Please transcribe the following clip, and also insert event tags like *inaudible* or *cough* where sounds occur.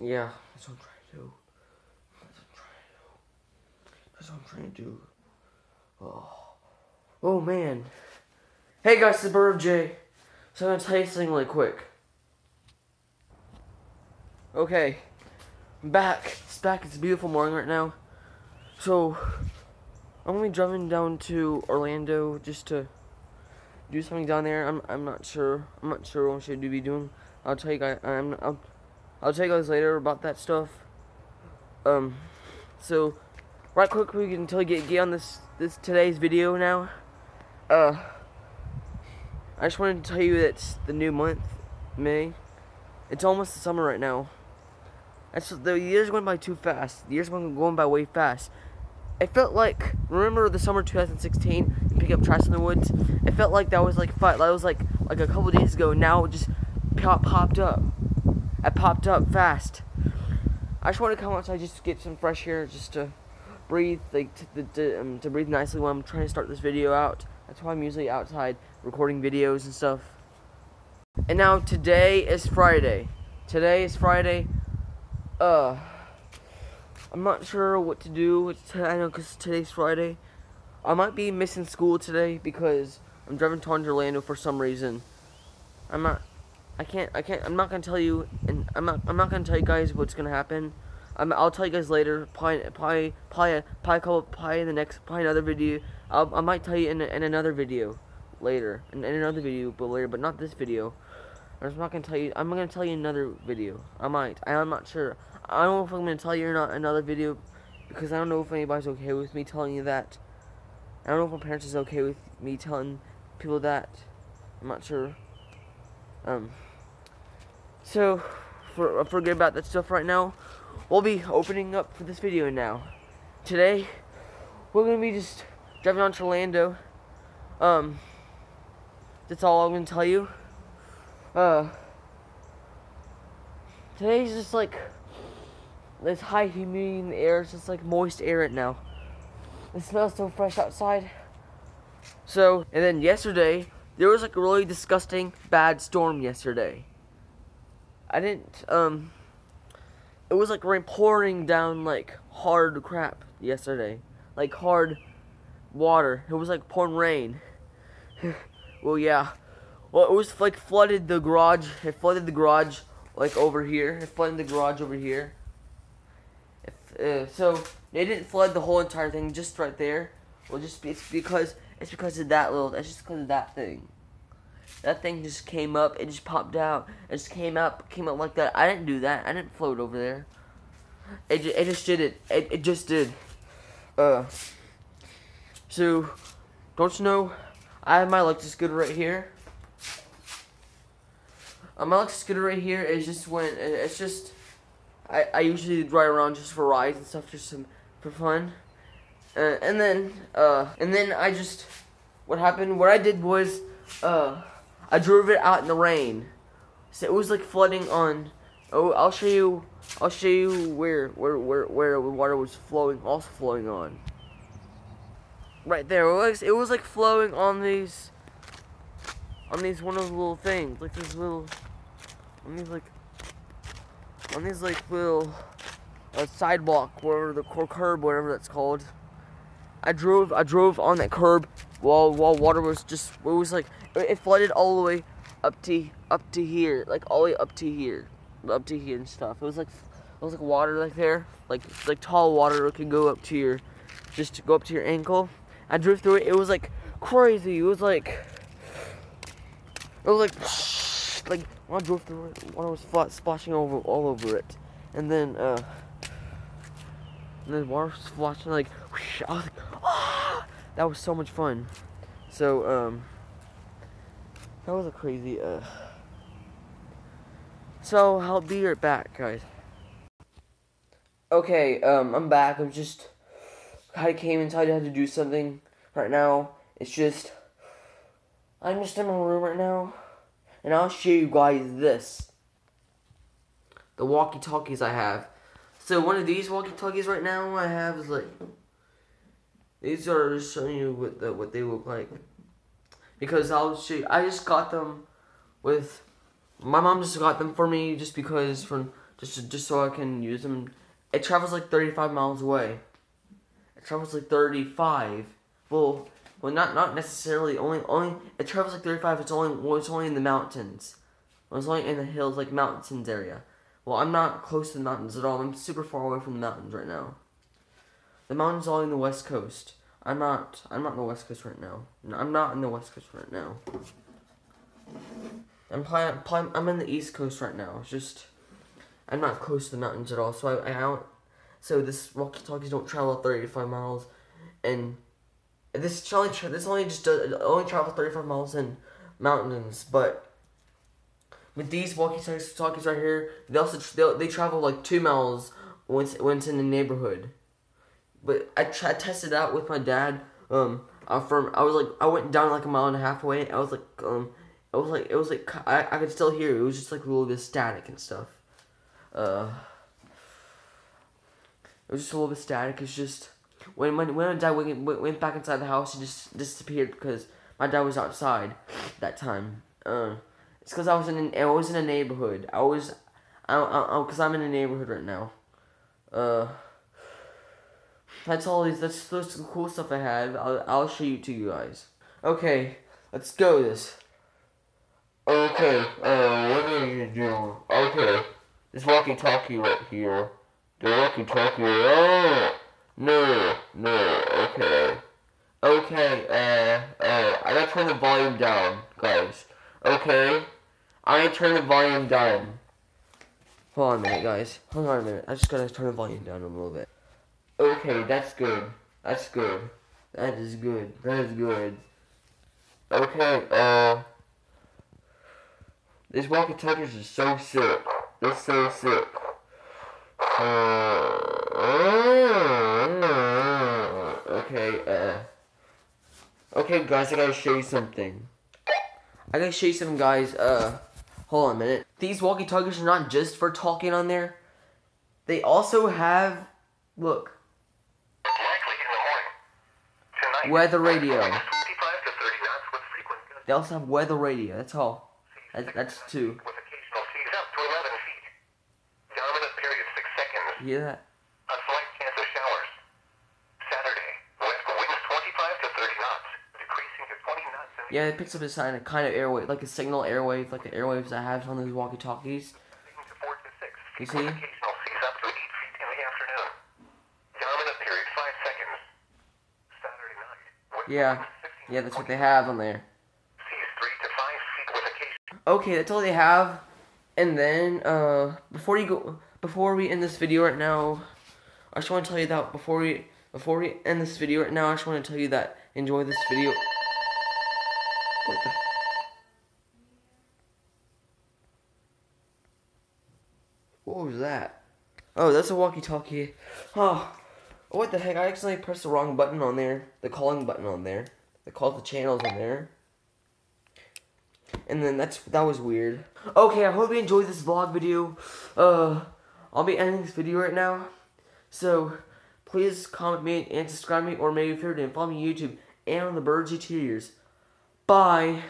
yeah, that's what I'm trying to do. That's what I'm trying to do. That's what I'm trying to do. Oh, oh man. Hey guys, it's Bird of J. So I'm gonna tell you something really quick. Okay, I'm back. It's back. It's a beautiful morning right now. So I'm gonna be driving down to Orlando just to do something down there. I'm I'm not sure. I'm not sure what I should be doing. I'll tell you guys. I'm I'll, I'll tell you guys later about that stuff. Um, so right quick we can you get get on this this today's video now. Uh, I just wanted to tell you that it's the new month, May. It's almost the summer right now. That's the years going by too fast. The years going by way fast. It felt like remember the summer 2016 you pick up trash in the woods. It felt like that was like that was like like a couple days ago. Now it just pop, popped up. It popped up fast. I just want to come outside just to get some fresh air, just to breathe, like to, to, um, to breathe nicely when I'm trying to start this video out. That's why I'm usually outside recording videos and stuff. And now today is Friday. Today is Friday. Uh, I'm not sure what to do. I know because today's Friday. I might be missing school today because I'm driving to Orlando for some reason. I'm not. I can't. I can't. I'm not gonna tell you, and I'm not. I'm not gonna tell you guys what's gonna happen. I'm, I'll tell you guys later. Probably, probably, probably, probably, couple, probably in the next, probably another video. I'll, I might tell you in, in another video later, in, in another video, but later, but not this video. I'm not gonna tell you. I'm gonna tell you another video. I might. I, I'm not sure. I don't know if I'm gonna tell you or not another video because I don't know if anybody's okay with me telling you that. I don't know if my parents is okay with me telling people that. I'm not sure. Um. So, for forget about that stuff right now. We'll be opening up for this video now. Today, we're gonna be just driving on to Orlando. Um. That's all I'm gonna tell you. Uh. Today's just like this high humidity in the air. It's just like moist air right now. It smells so fresh outside. So, and then yesterday, there was like a really disgusting bad storm yesterday. I didn't, um, it was like rain pouring down like hard crap yesterday. Like hard water. It was like pouring rain. *laughs* well, yeah. Well, it was like flooded the garage. It flooded the garage like over here. It flooded the garage over here. If, uh, so they didn't flood the whole entire thing, just right there. Well, just it's because it's because of that little. It's just because of that thing. That thing just came up. It just popped out. It just came up, came up like that. I didn't do that. I didn't float over there. It it just did it. It it just did. Uh. So, don't you know? I have my Lexus scooter right here. Uh, my Lexus scooter right here is just when it's just. I, I usually ride around just for rides and stuff, just some, for fun. Uh, and then, uh, and then I just, what happened, what I did was, uh, I drove it out in the rain. So it was like flooding on, oh, I'll show you, I'll show you where, where, where, where the water was flowing, also flowing on. Right there, it was, it was like flowing on these, on these one of the little things, like this little, on these like, on these like little uh, sidewalk, whatever the curb, whatever that's called. I drove, I drove on that curb while while water was just it was like it flooded all the way up to up to here, like all the way up to here, up to here and stuff. It was like it was like water like there, like like tall water that could go up to your, just to go up to your ankle. I drove through it. It was like crazy. It was like it was like *sniffs* like when I drove through it, water was flat, splashing over all over it, and then uh, and then water was splashing like. Whoosh, I was like, *gasps* that was so much fun. So um, that was a crazy uh. So I'll be right back, guys. Okay, um, I'm back. I'm just I came inside. I had to do something right now. It's just I'm just in my room right now and I'll show you guys this. The walkie-talkies I have. So one of these walkie-talkies right now I have is like, these are just showing you what the, what they look like. Because I'll show you, I just got them with, my mom just got them for me just because from just just so I can use them. It travels like 35 miles away. It travels like 35. Well, well, not not necessarily. Only only it travels like 35. It's only well, it's only in the mountains. Well, it's only in the hills, like mountains area. Well, I'm not close to the mountains at all. I'm super far away from the mountains right now. The mountains are in the west coast. I'm not. I'm not on the west coast right now. I'm not in the west coast right now. I'm playing. I'm in the east coast right now. It's just I'm not close to the mountains at all. So I, I don't. So this walkie talkies don't travel 35 miles, and this only this only just does, only travels 35 miles in mountains, but. With these walkie talkies right here, they also they, they travel like two miles once once in the neighborhood. But I, I tested out with my dad. Um, I from I was like I went down like a mile and a half away. And I was like um, it was like it was like I I could still hear it. It was just like a little bit static and stuff. Uh, it was just a little bit static. It's just when when when my dad went, went back inside the house, he just disappeared because my dad was outside that time. Uh, it's because I was in I was in a neighborhood. I was I I because I'm in a neighborhood right now. Uh. That's all these, that's, that's the cool stuff I have. I'll, I'll show you to you guys. Okay, let's go this. Okay, uh, what are you doing? Okay, this walkie-talkie right here. The walkie-talkie, oh, no, no, okay. Okay, uh, uh, I gotta turn the volume down, guys. Okay? I gotta turn the volume down. Hold on a minute, guys. Hold on a minute. I just gotta turn the volume down a little bit. Okay, that's good. That's good. That is good. That is good. Okay, uh... These walkie-talkies are so sick. They're so sick. Uh... Okay, uh... Okay, guys, I gotta show you something. I gotta show you something, guys. Uh, hold on a minute. These walkie-talkies are not just for talking on there. They also have... Look. Weather radio. They also have weather radio. That's all. That's, that's two. Hear that? A slight chance of showers. Saturday, west winds 25 to 30 knots, decreasing to 20 knots. Yeah, it picks up a sign, a kind of airwave, like a signal airwave, like the airwaves I have on those walkie-talkies. You see? Yeah, yeah, that's what they have on there. Okay, that's all they have. And then, uh, before you go, before we end this video right now, I just want to tell you that before we, before we end this video right now, I just want to tell you that enjoy this video. What the? What was that? Oh, that's a walkie-talkie. Oh. Oh, what the heck? I accidentally pressed the wrong button on there. The calling button on there. The call the channels on there. And then that's that was weird. Okay, I hope you enjoyed this vlog video. Uh, I'll be ending this video right now. So, please comment me and subscribe me or maybe if you're to follow me on YouTube and on the Birds Interiors. Bye.